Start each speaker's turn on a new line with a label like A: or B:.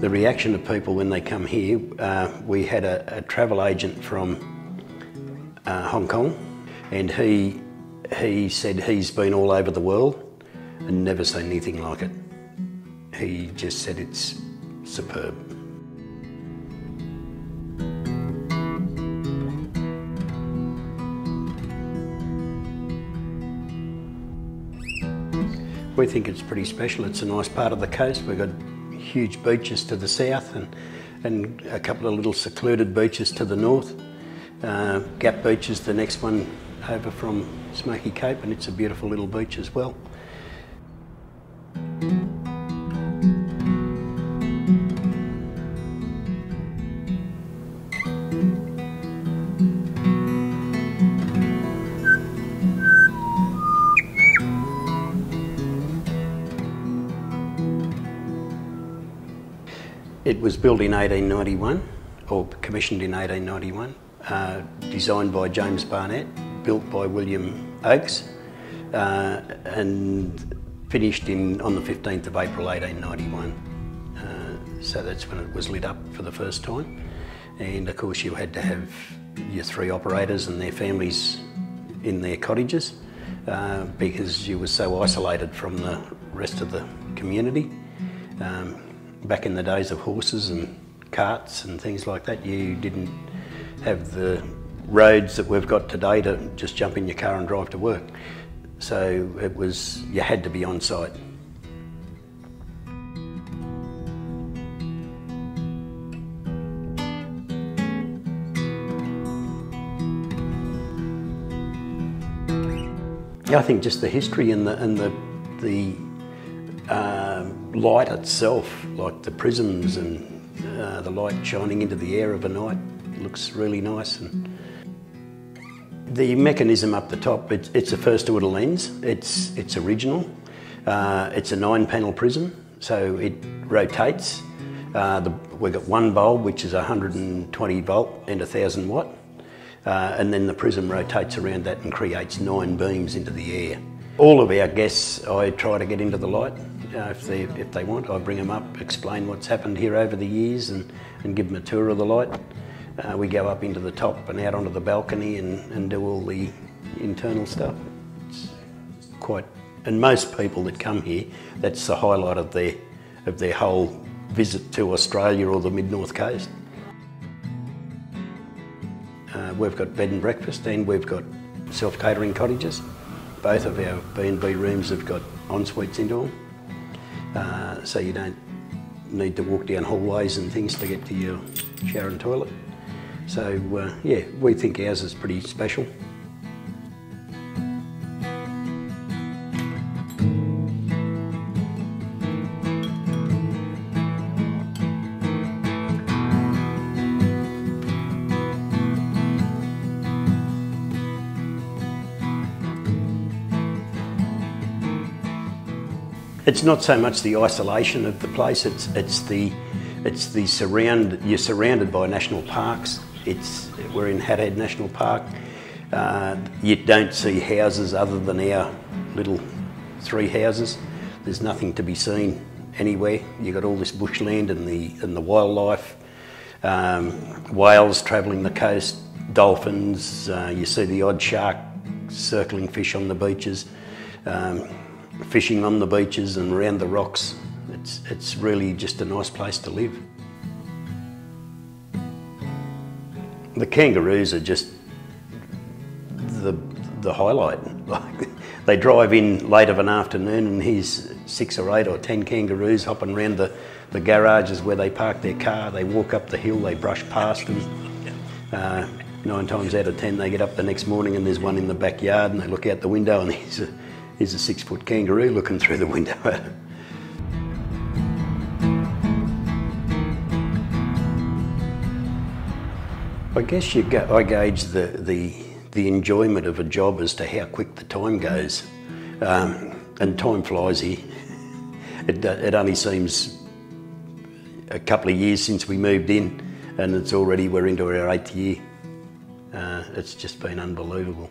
A: The reaction of people when they come here, uh, we had a, a, travel agent from uh, Hong Kong and he, he said he's been all over the world and never seen anything like it. He just said it's superb. We think it's pretty special. It's a nice part of the coast. We've got huge beaches to the south and, and a couple of little secluded beaches to the north. Uh, Gap Beach is the next one over from Smoky Cape and it's a beautiful little beach as well. It was built in 1891, or commissioned in 1891, uh, designed by James Barnet, built by William Oakes, uh, and finished in on the 15th of April 1891. Uh, so that's when it was lit up for the first time. And of course, you had to have your three operators and their families in their cottages uh, because you were so isolated from the rest of the community. Um, back in the days of horses and carts and things like that, you didn't have the roads that we've got today to just jump in your car and drive to work. So it was, you had to be on site. Yeah, I think just the history and the and the the light itself, like the prisms and uh, the light shining into the air of a night, looks really nice. And the mechanism up the top, it's, it's a first order lens. It's it's original. Uh, it's a nine panel prism, so it rotates. Uh, the, we've got one bulb which is 120 volt and 1000 watt, uh, and then the prism rotates around that and creates nine beams into the air. All of our guests, I try to get into the light if, they, if they want. I bring them up, explain what's happened here over the years and, and give them a tour of the light. Uh, we go up into the top and out onto the balcony and, and do all the internal stuff. It's quite, and most people that come here, that's the highlight of their, of their whole visit to Australia or the mid-north coast. Uh, we've got bed and breakfast and we've got self-catering cottages. Both of our B&B rooms have got en-suites into them. Uh, so you don't need to walk down hallways and things to get to your shower and toilet. So uh, yeah, we think ours is pretty special. It's not so much the isolation of the place, it's, it's the it's the surround, you're surrounded by national parks. It's, we're in Hat Head National Park. Uh, you don't see houses other than our little three houses. There's nothing to be seen anywhere. You've got all this bushland and the, and the wildlife, um, whales travelling the coast, dolphins, uh, you see the odd shark circling fish on the beaches. Um, fishing on the beaches and around the rocks. It's, it's really just a nice place to live. The kangaroos are just the, the highlight. Like, they drive in late of an afternoon and here's six or eight or ten kangaroos hopping around the, the garages where they park their car. They walk up the hill, they brush past them. Uh, nine times out of ten they get up the next morning and there's one in the backyard and they look out the window and there's a Here's a six foot kangaroo looking through the window. I guess you go, I gauge the, the, the enjoyment of a job as to how quick the time goes. Um, and time flies here. It, it only seems a couple of years since we moved in and it's already, we're into our eighth year. Uh, it's just been unbelievable.